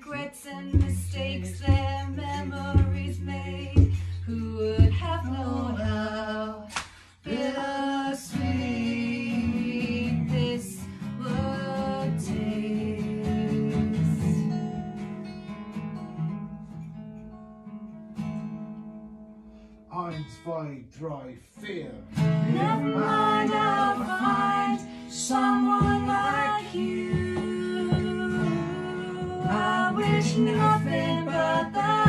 regrets and mistakes they're memories made. Who would have known how bittersweet this would taste? Eins, zwei, drei, fear. Never mind, I'll find someone like you. nothing but the